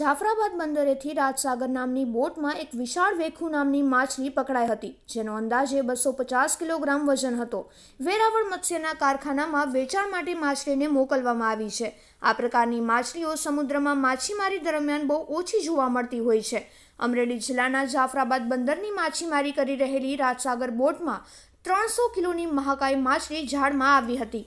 જાફરાબાદ બંદરેથી રાજસાગર નામની બોટમાં એક વિશાળ વેખુ નામની માછલી પકડાઈ હતી, જેનો અંદાજે બસો પચાસ કિલોગ્રામ વજન હતો. વેરાવળ મત્સ્યના કારખાનામાં વેચાણ માટે માછલીને મોકલવામાં આવી છે. આ પ્રકારની માછલીઓ સમુદ્રમાં માછીમારી દરમિયાન બહુ ઓછી જોવા મળતી હોય છે. અમરેલી જિલ્લાના જાફરાબાદ બંદરની માછીમારી કરી રહેલી રાજસાગર બોટમાં ત્રણસો કિલોની મહાકાય માછલી ઝાડમાં આવી હતી.